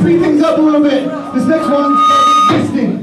speed things up a little bit. This next one's called